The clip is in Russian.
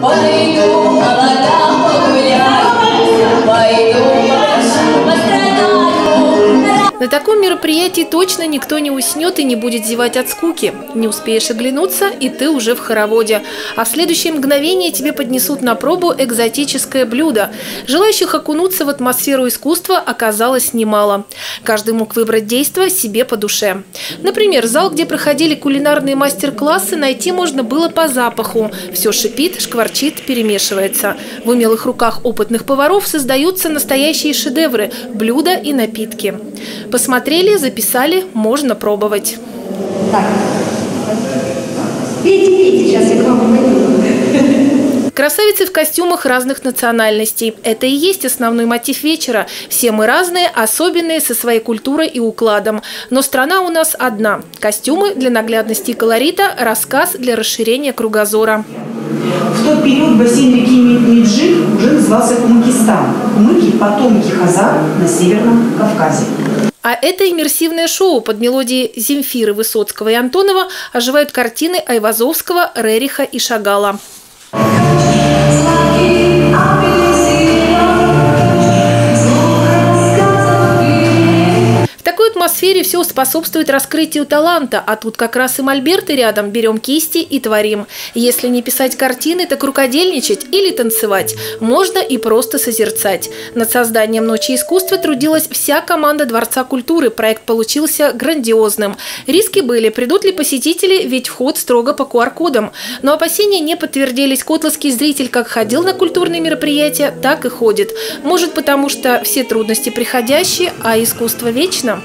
Пойду, На таком мероприятии точно никто не уснет и не будет зевать от скуки. Не успеешь оглянуться, и ты уже в хороводе. А в следующее мгновение тебе поднесут на пробу экзотическое блюдо. Желающих окунуться в атмосферу искусства оказалось немало. Каждый мог выбрать действо себе по душе. Например, зал, где проходили кулинарные мастер-классы, найти можно было по запаху. Все шипит, шкварчит, перемешивается. В умелых руках опытных поваров создаются настоящие шедевры – блюда и напитки. Посмотрели, записали, можно пробовать. Так. Пейте, пейте, сейчас я к вам пойду. Красавицы в костюмах разных национальностей. Это и есть основной мотив вечера. Все мы разные, особенные, со своей культурой и укладом. Но страна у нас одна. Костюмы для наглядности и колорита, рассказ для расширения кругозора. В тот период бассейн реки Меджи уже назывался Кумыкистан. Кумыки – потомки хазар на Северном Кавказе. А это иммерсивное шоу под мелодии Земфиры Высоцкого и Антонова оживают картины Айвазовского, Рериха и Шагала. В такой атмосфере все способствует раскрытию таланта, а тут как раз и мольберты рядом, берем кисти и творим. Если не писать картины, так рукодельничать или танцевать. Можно и просто созерцать. Над созданием «Ночи искусства» трудилась вся команда Дворца культуры. Проект получился грандиозным. Риски были, придут ли посетители, ведь вход строго по QR-кодам. Но опасения не подтвердились. Котловский зритель как ходил на культурные мероприятия, так и ходит. Может потому, что все трудности приходящие, а искусство вечно?